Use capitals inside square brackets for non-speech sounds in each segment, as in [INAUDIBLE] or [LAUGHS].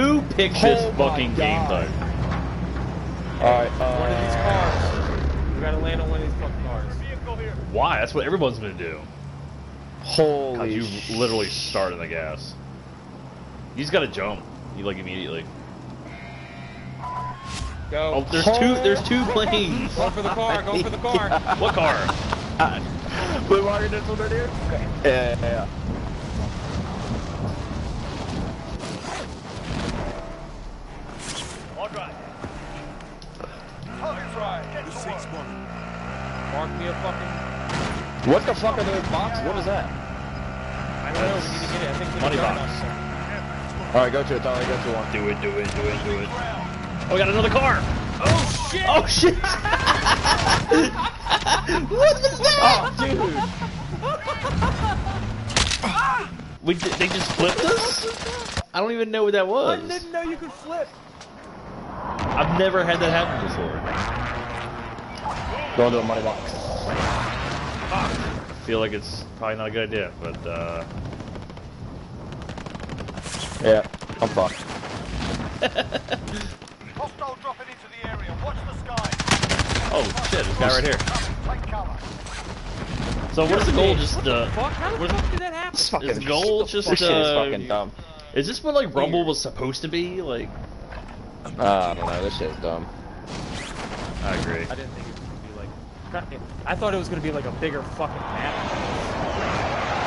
Who picked Oh this my fucking game God. type? Alright, One of these uh... cars. We gotta land on one of these fucking cars. Why? That's what everyone's gonna do. Cause Holy you literally start in the gas. You just gotta jump. You like immediately. Go. Oh, there's two. There's two [LAUGHS] planes. Go for the car. Go for the car. [LAUGHS] What car? [LAUGHS] Blue water this one right here? Yeah, yeah, yeah. Mark me a fucking. What the fuck are those boxes? What is that? I don't know. We need to get it. I think we Money box. Alright, go to it, Dolly, go to one. Do it, do it, do it, do it. Oh, we got another car. Oh shit! Oh shit! [LAUGHS] what was that? Oh, dude! [LAUGHS] We they just flipped us? I don't even know what that was. I didn't know you could flip. I've never had that happen before. Go into a money box. I feel like it's probably not a good idea, but uh, Yeah, I'm fucked. Hostile dropping into the area. Watch the sky. oh shit, this guy right here. Take cover. So what's the goal? Just uh, Fuck! How the what- fuck did that happen? This fucking Is the goal just this shit is uh, fucking dumb. Is this what like Rumble was supposed to be? Like, Uh, I don't know, this shit is dumb. I agree. I didn't think it was gonna be like. I thought it was gonna be like a bigger fucking map.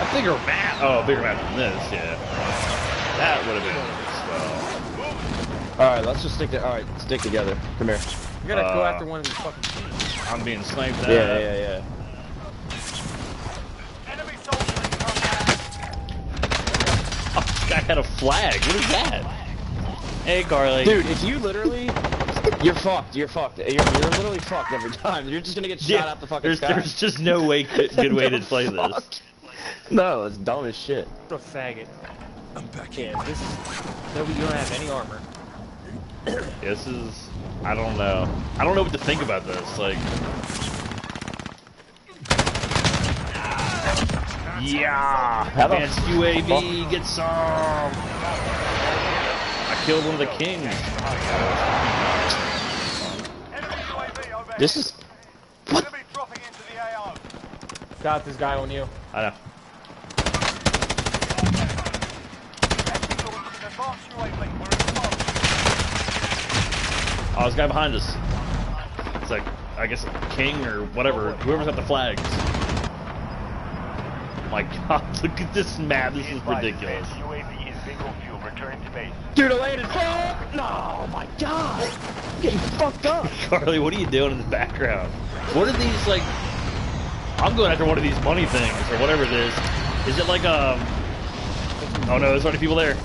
A bigger map. Oh, a bigger map than this. Yeah, that would have been swell. Alright, let's just stick to alright, stick together. Come here. You gotta go Uh, after one of these fucking teams. I'm being sniped at. Yeah, yeah, yeah. Enemy soldier incoming. Oh, this guy had a flag. What is that? Hey, Carly. Dude, if you literally you're fucked, you're fucked. You're, you're literally fucked every time. You're just gonna get shot Yeah, out the fucking there's, sky. there's just no way [LAUGHS] good, good way to The play this. No, it's dumb as shit. What a faggot. I'm back in. This is. No, you don't have any armor. This is. I don't know. I don't know what to think about this. Like. Yeah! How the Advanced UAV, get some! I killed one of the kings. Enemy UAV overhead. This is Enemy dropping into the AO. Got this guy on you. I know. Enemy launching advanced UAV. We're exposed. Oh, this guy behind us. It's like, I guess, king or whatever. Whoever's got the flags. My [LAUGHS] god, look at this map. This is ridiculous. UAV is bingo fuel. Returning to base. Dude, I landed. Fuck! No, oh my god! I'm getting fucked up. [LAUGHS] Carly, what are you doing in the background? What are these, like... I'm going after one of these money things, or whatever it is. Is it like, um... Oh no, there's already people there.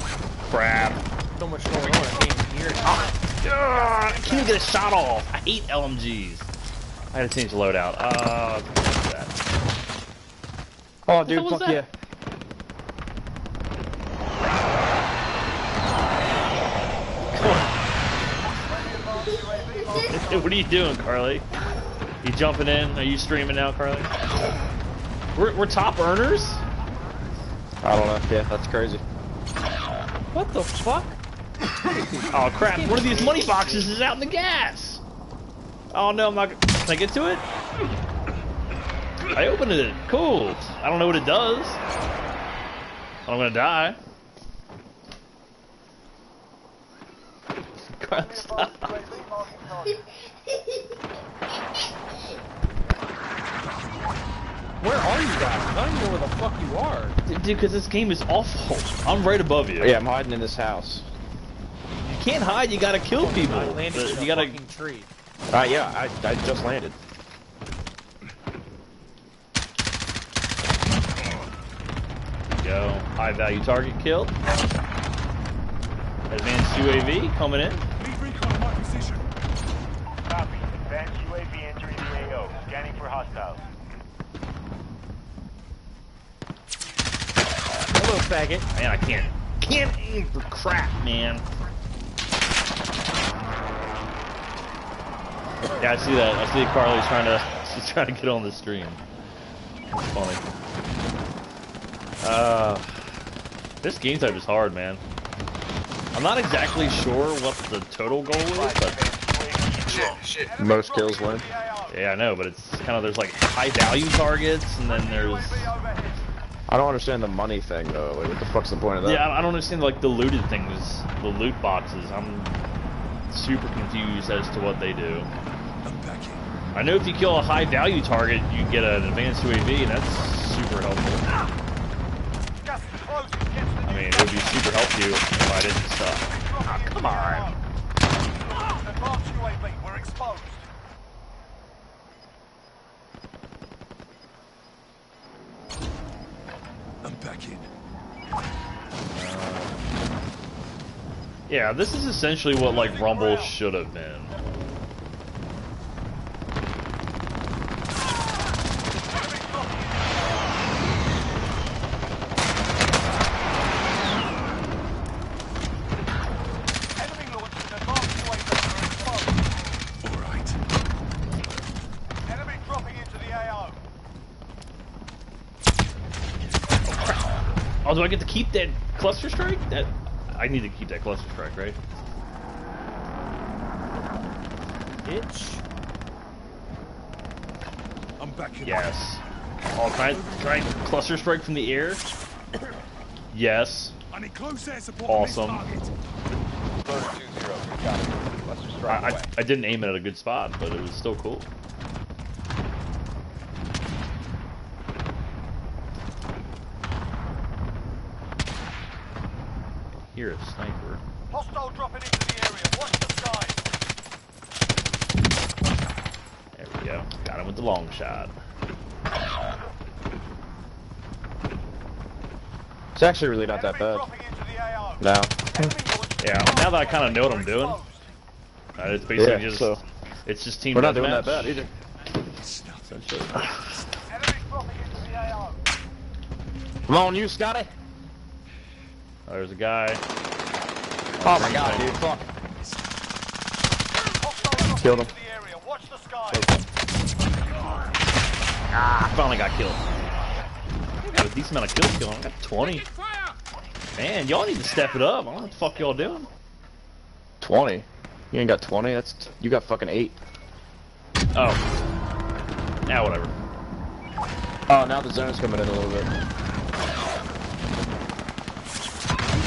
Crap. So much going on. I can't even hear it. Ugh, I can't even get a shot off. I hate LMGs. I gotta change the loadout. Uh, that? Oh, dude, fuck that? yeah. [LAUGHS] what are you doing, Carly? You jumping in? Are you streaming now, Carly? We're, we're top earners? I don't know. Yeah, that's crazy. What the fuck? Oh crap, one of these money boxes is out in the gas! Oh no, I'm not gonna... Can I get to it? I opened it. Cool. I don't know what it does. I'm gonna die. Carly, [LAUGHS] stop. UAV marking target. Where are you guys? I don't even know where the fuck you are. Dude, because this game is awful. I'm right above you. Yeah, I'm hiding in this house. You can't hide, you gotta kill people. I landed But in You gotta... fucking tree. Uh, yeah, I, I just landed. Go. High value target killed. Advanced UAV coming in. Copy. Advanced UAV entering the AO. Scanning for hostiles. Hello, faggot. Man, I can't. Can't aim for crap, man. Yeah, I see that. I see Carly's trying to. [LAUGHS] She's trying to get on the stream. It's funny. Uh, this game type is hard, man. I'm not exactly sure what the total goal is, but Shit, shit. Most kills win. Yeah, I know. But it's kind of there's like high value targets, and then there's I don't understand the money thing though. Like, what the fuck's the point of that? yeah, I I don't understand like the looted things, the loot boxes. I'm super confused as to what they do. I know if you kill a high value target, you get an advanced UAV, and that's super helpful. Gas is closing. Get to the I mean, it would be super helpful if I didn't suck. Ah, come on. Advanced UAV. We're exposed. I'm back in. Yeah, this is essentially what like Rumble should have been. Enemy launched an advanced UAV. We're exposed. All right. Enemy dropping into the AO. Oh, do I get to keep that cluster strike? That I need to keep that cluster strike, right? Bitch. I'm back in. Yes. Oh, can I, can I cluster strike from the air? Yes. I need close air support Awesome. on this target. I, I, I didn't aim it at a good spot, but it was still cool. Here, a sniper. Hostile dropping into the area. Watch the skies. There we go. Got him with the long shot. It's actually really not that bad. dropping into the AO. No. Yeah, now that I kind of know what I'm doing, uh, it's basically Yeah, just so it's just team we're not deathmatch, doing that bad either. essentially. Enemy dropping into the AO. Come on, you Scotty. Oh, there's a guy. Oh my god, dude. Fuck. Killed him. into the area. Watch the skies. I finally got killed. I Got a decent amount of kills going. I got 20. Man, y'all need to step it up. I don't know what the fuck y'all doing. 20. You ain't got 20. That's you got fucking eight. Oh. Now whatever. Oh, now the zone's coming in a little bit.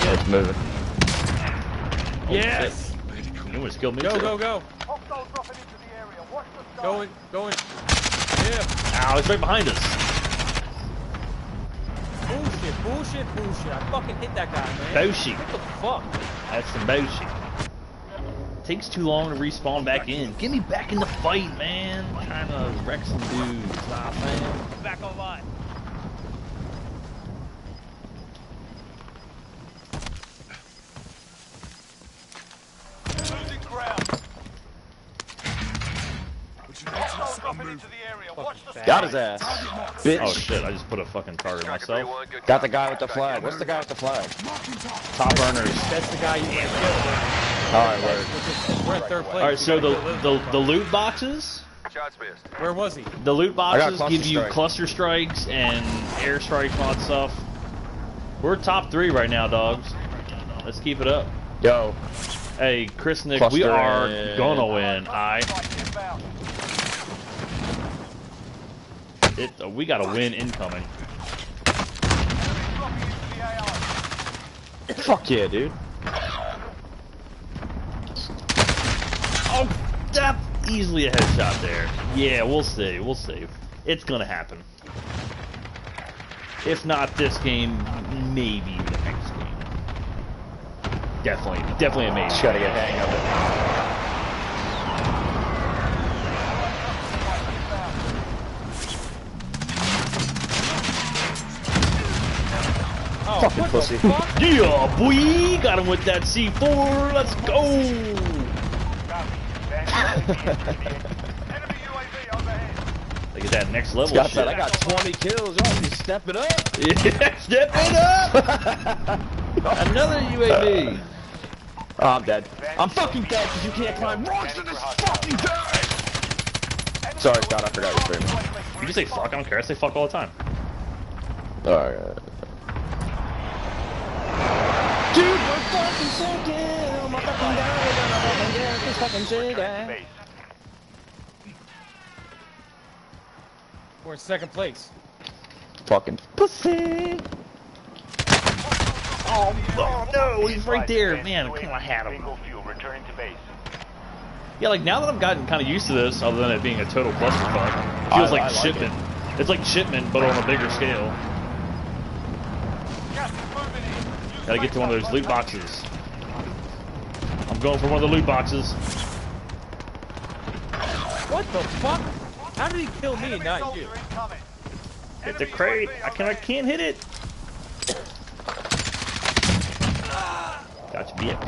Yeah, it's moving. Oh, yes. You almost killed me Go, too. go, go. Hostile dropping into the area. Watch the skies. Going, going. Yeah. Ow, he's right behind us. Bullshit, bullshit, bullshit. I fucking hit that guy, man. Boshi. What the fuck? That's some Boshi. Takes too long to respawn back in. Get me back in the fight, man. I'm trying to wreck some dudes. Nah, man. Back online. Losing ground. Would you like to Hostile see a dropping move? into the area. Watch the skies. Got his ass. Bitch. Oh shit, I just put a fucking target myself. Got the guy with the flag. What's the guy with the flag? Top earners. That's the guy you want to kill. Alright, word. We're in third place. Alright, so the, the, the loot boxes, Where was he? the loot boxes give you strike. cluster strikes and air strikes and all that stuff. We're top three right now, dogs. Let's keep it up. Yo. Hey, Chris Nick, we are and- gonna win. I Strike inbound. It uh, we got a win incoming. Enemy dropping into the AO. Fuck yeah, dude. Oh, that easily a headshot there. Yeah, we'll see. We'll see. It's gonna happen. If not this game, maybe the next game. Definitely, definitely a maybe. Just gotta get hang of it. Oh, Fucking pussy. fuck? Yeah, boy, got him with that C4. Let's go. Enemy UAV overhead. Look at that next level Scott shit. said, I got 20 kills. Y'all need to step it up. [LAUGHS] Yeah, Step it up. [LAUGHS] Another UAV. Oh, I'm dead. I'm fucking dead because you can't climb rocks in this fucking dead. Sorry, Scott, I forgot your stream. You can say fuck. I don't care. I say fuck all the time. Alright. Dude, we're fucking sinking. My fucking guy, my fucking guy, this fucking sinking. We're in second place. Fucking pussy. Oh, oh no, he's right there. Man, come on, I had him. Bingo fuel. Returning to base. Yeah, like now that I've gotten kind of used to this, other than it being a total clusterfuck, it I- feels like I like shipment. It's like shipment, but on a bigger scale. Gas is moving in. Use Gotta get to one of those loot boxes. I'm going for one of the loot boxes. What the fuck? How did he kill me and not you? incoming. Hit the crate. I can't, I can't hit it. Gotcha, bitch.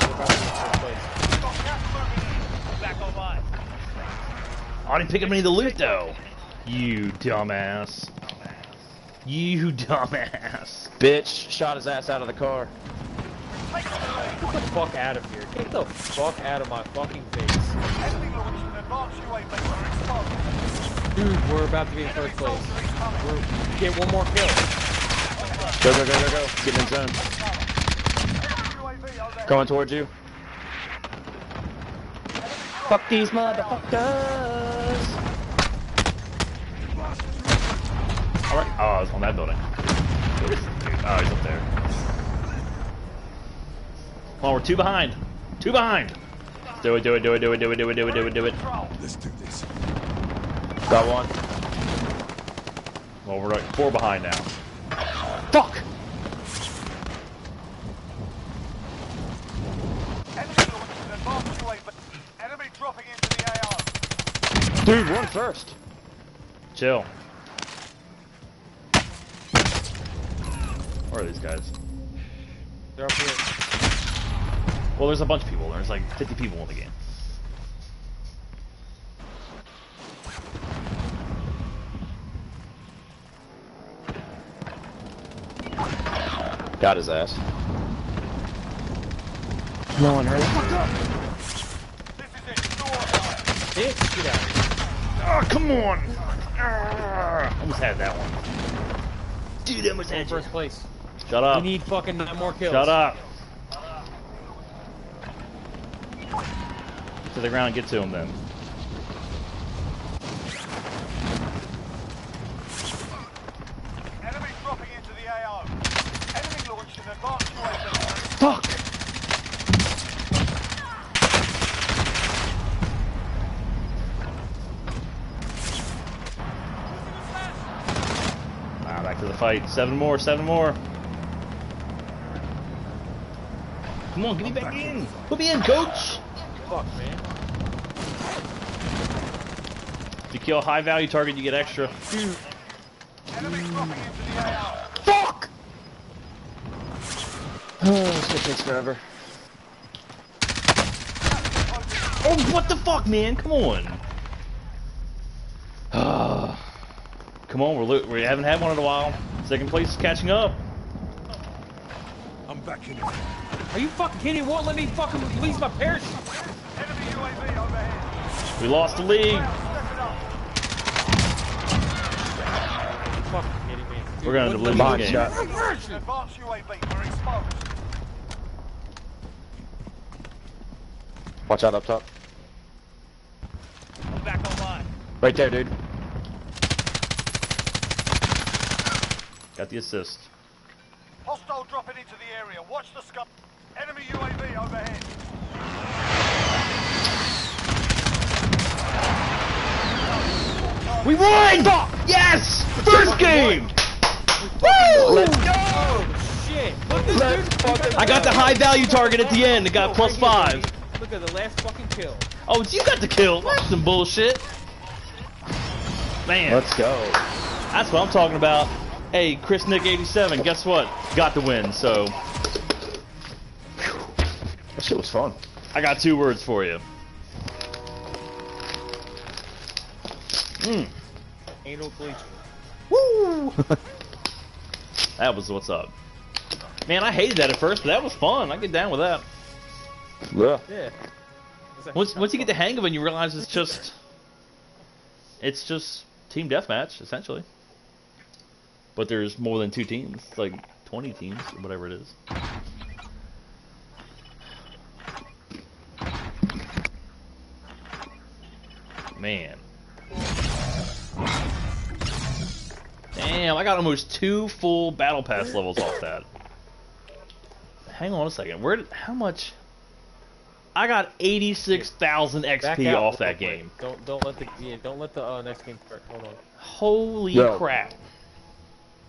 We're about to be in first place. Got gas moving in. Back online. I didn't pick up any of the loot though. You dumbass. You dumbass. Bitch shot his ass out of the car. Take the lead. Get the fuck out of here. Get the fuck out of my fucking face. Enemy launched an advanced UAV. We're exposed. Dude, we're about to be in first place. We're get one more kill. Go, go, go, go, go. Get in zone. UAV. Going towards you. Fuck these motherfuckers. Alright. Oh, I was on that building. Where is this dude? Oh, he's up there. Come on, we're two behind. Two behind. Do it, do it, do it, do it, do it, do it, do it, do it, do it. Let's do this. Got one. Well, we're like four behind now. Fuck! Enemy launched an advanced UAV. Enemy dropping into the AO. Dude, run first. Chill. Where are these guys? They're up here. Well, there's a bunch of people. There's like 50 people in the game. Got his ass. No one heard This is it. Door fire. Bitch, get out of here. Oh, come on! Ah, almost had that one. Dude, I almost We're in had you. first place. Shut We up. need fucking nine more kills. Shut up. To the ground and get to him then. Enemy dropping into the AO. Enemy launched an advanced UAV. Fuck! Ah, back to the fight. Seven more, seven more. Come on, get me back in. Put me in, coach. Fuck, man. If you kill a high value target, you get extra. Enemy dropping into the AO. Fuck! [SIGHS] Oh, this shit takes forever. Oh, what the fuck, man? Come on. [SIGHS] Come on, we're lo- we haven't had one in a while. Second place is catching up. I'm back in it. Are you fucking kidding? Won't let me fucking release my parachute. Enemy UAV overhead. We lost the league. Step it up. You fucking kidding me? We're gonna what- deliver the game. shot. Advanced UAV. We're exposed. Watch out up top. I'm back online. Right there, dude. Got the assist. Hostile dropping into the area. Watch the scum. Enemy UAV overhead. We won! Yes! First game! Woo! Let's go! Oh shit! Look Let's this. fucking I got the high value target at the end. It got plus five. Look at the last fucking kill. Oh, you got the kill. That's some bullshit. Man, Let's go. that's what I'm talking about. Hey, Chris Nick 87, guess what? Got the win, so That shit was fun. I got two words for you. Mm. Anal bleaching. Woo! [LAUGHS] that was what's up. Man, I hated that at first, but that was fun. I get down with that. Yeah. Yeah. Once once you get the hang of it, you realize it's just it's just team deathmatch essentially. But there's more than two teams, it's like 20 teams, or whatever it is. Man. Damn, I got almost two full battle pass levels off that. Hang on a second. Where? Did, how much? I got 86,000 XP out off real that quick. game. Don't don't let the yeah, don't let the uh, next game start. Hold on. Holy Yo. crap!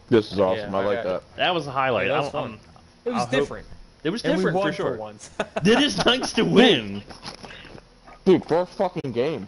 This is awesome. Yeah, I I like got that. That was a highlight. Yeah, that I was don't- fun. I'm- It was I hope- different. it was and we different won for sure. once. It [LAUGHS] is nice to win. Dude, first fucking game.